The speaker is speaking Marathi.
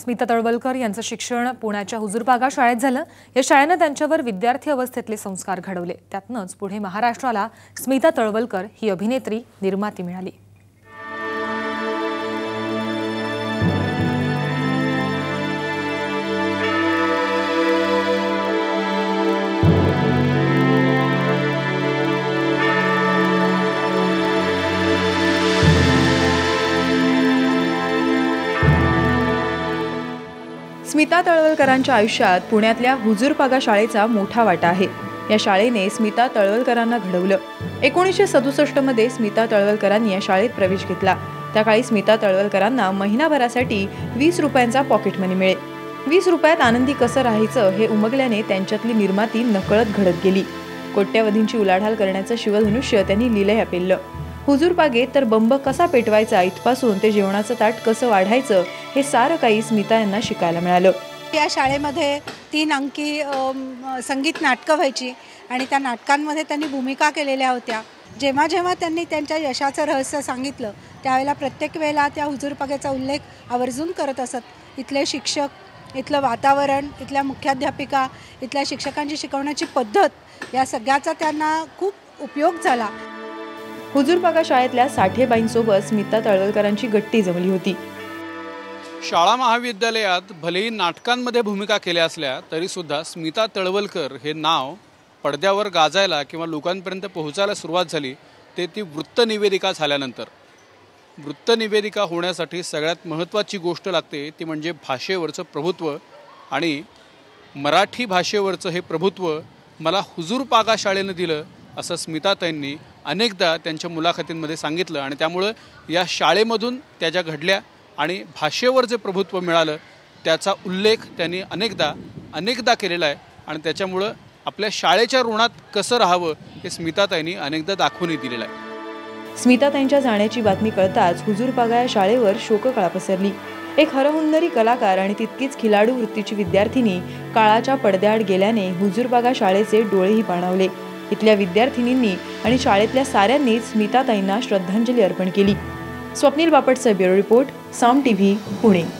स्मिता तळवलकर यांचं शिक्षण पुण्याच्या हुजूरबागा शाळेत झालं. या शाळेनं त्यांच्यावर विद्यार्थी अवस्थेतले संस्कार घडवले. त्यातनंच पुढे महाराष्ट्राला स्मिता तळवलकर ही अभिनेत्री निर्माती मिळाली. स्मिता तळवलकरांच्या आयुष्यात पुण्यातल्या हुजूरपागा शाळेचा मोठा वाटा आहे. या शाळेने स्मिता तळवलकरांना घडवलं. एकोणीसशे सदुसष्टमध्ये स्मिता तळवलकरांनी या शाळेत प्रवेश घेतला. त्या काळी स्मिता तळवलकरांना महिनाभरासाठी वीस रुपयांचा पॉकेट मनी मिळेल वीस रुपयात आनंदी कसं राहायचं हे उमगल्याने त्यांच्यातली निर्माती नकळत घडत गेली. कोट्यावधींची उलाढाल करण्याचं शिवधनुष्य त्यांनी लिलया पेललं. हुजूरबागेत तर बंब कसा पेटवायचा इथपासून ते जेवणाचं ताट कसं वाढायचं हे सारं काही स्मिता यांना शिकायला मिळालं. या शाळेमध्ये तीन अंकी संगीत नाटकं व्हायची आणि त्या नाटकांमध्ये त्यांनी भूमिका केलेल्या होत्या. जेव्हा जेव्हा त्यांनी त्यांच्या यशाचं रहस्य सांगितलं त्यावेळेला प्रत्येक वेळेला त्या हुजूरबागेचा उल्लेख आवर्जून करत असत. इथले शिक्षक इथलं वातावरण इथल्या मुख्याध्यापिका इथल्या शिक्षकांची शिकवण्याची पद्धत या सगळ्याचा त्यांना खूप उपयोग झाला. हुजूरपागा शाळेतल्या साठेबाईंसोबत स्मिता तळवलकरांची गट्टी जमली होती. शाळा महाविद्यालयात भलेही नाटकांमध्ये भूमिका केल्या असल्या तरीसुद्धा स्मिता तळवलकर हे नाव पडद्यावर गाजायला किंवा लोकांपर्यंत पोहोचायला सुरुवात झाली ते ती वृत्तनिवेदिका झाल्यानंतर. वृत्तनिवेदिका होण्यासाठी सगळ्यात महत्त्वाची गोष्ट लागते ती म्हणजे भाषेवरचं प्रभुत्व आणि मराठी भाषेवरचं हे प्रभुत्व मला हुजूरपागा शाळेनं दिलं असं स्मिताताईंनी अनेकदा त्यांच्या मुलाखतींमध्ये सांगितलं आणि त्यामुळं या शाळेमधून त्या ज्या घडल्या आणि भाषेवर जे प्रभुत्व मिळालं त्याचा उल्लेख त्यांनी अनेकदा अनेकदा केलेला आहे आणि त्याच्यामुळं आपल्या शाळेच्या ऋणात कसं राहावं हे स्मिताताईंनी अनेकदा दाखवूनही दिलेलं आहे. स्मिताताईंच्या जाण्याची बातमी कळताच हुजूरपागा या शाळेवर शोककळा पसरली. एक हरहुन्नरी कलाकार आणि तितकीच खिलाडू वृत्तीची विद्यार्थिनी काळाच्या पडद्याआड गेल्याने हुजूरबागा शाळेचे डोळेही पाणावले. इथल्या विद्यार्थिनींनी आणि शाळेतल्या साऱ्यांनीच स्मिताताईंना श्रद्धांजली अर्पण केली. Swapnil बापटचा bureau report Saam T V Pune.